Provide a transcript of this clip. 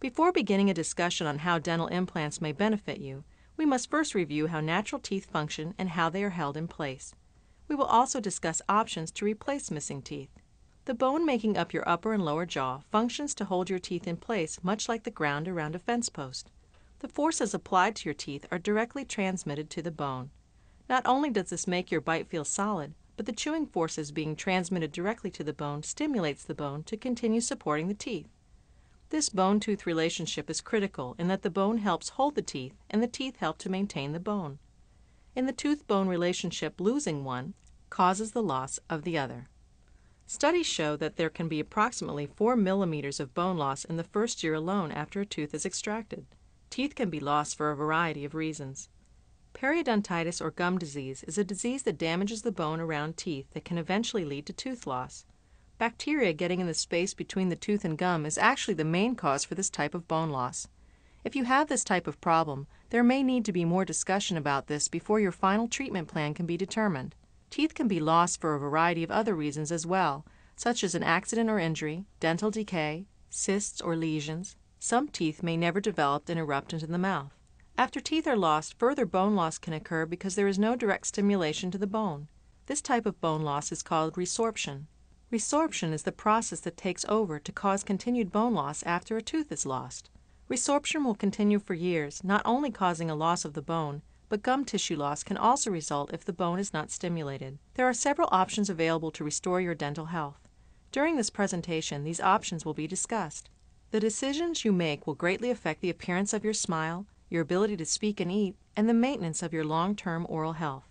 Before beginning a discussion on how dental implants may benefit you, we must first review how natural teeth function and how they are held in place. We will also discuss options to replace missing teeth. The bone making up your upper and lower jaw functions to hold your teeth in place much like the ground around a fence post. The forces applied to your teeth are directly transmitted to the bone. Not only does this make your bite feel solid, but the chewing forces being transmitted directly to the bone stimulates the bone to continue supporting the teeth. This bone-tooth relationship is critical in that the bone helps hold the teeth and the teeth help to maintain the bone. In the tooth-bone relationship, losing one causes the loss of the other. Studies show that there can be approximately 4 millimeters of bone loss in the first year alone after a tooth is extracted. Teeth can be lost for a variety of reasons. Periodontitis or gum disease is a disease that damages the bone around teeth that can eventually lead to tooth loss. Bacteria getting in the space between the tooth and gum is actually the main cause for this type of bone loss. If you have this type of problem, there may need to be more discussion about this before your final treatment plan can be determined. Teeth can be lost for a variety of other reasons as well, such as an accident or injury, dental decay, cysts or lesions. Some teeth may never develop and erupt into the mouth. After teeth are lost, further bone loss can occur because there is no direct stimulation to the bone. This type of bone loss is called resorption. Resorption is the process that takes over to cause continued bone loss after a tooth is lost. Resorption will continue for years, not only causing a loss of the bone, but gum tissue loss can also result if the bone is not stimulated. There are several options available to restore your dental health. During this presentation, these options will be discussed. The decisions you make will greatly affect the appearance of your smile, your ability to speak and eat, and the maintenance of your long-term oral health.